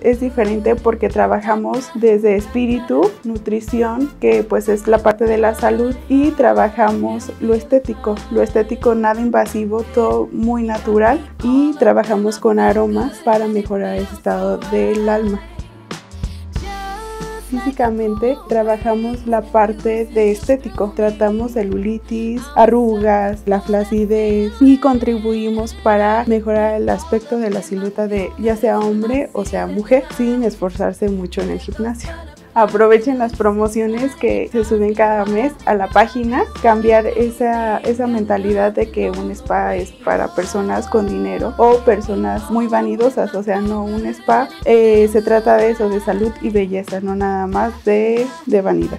Es diferente porque trabajamos desde espíritu, nutrición, que pues es la parte de la salud, y trabajamos lo estético, lo estético nada invasivo, todo muy natural, y trabajamos con aromas para mejorar el estado del alma físicamente trabajamos la parte de estético. Tratamos celulitis, arrugas, la flacidez y contribuimos para mejorar el aspecto de la silueta de ya sea hombre o sea mujer sin esforzarse mucho en el gimnasio aprovechen las promociones que se suben cada mes a la página, cambiar esa, esa mentalidad de que un spa es para personas con dinero o personas muy vanidosas, o sea, no un spa, eh, se trata de eso, de salud y belleza, no nada más de, de vanidad.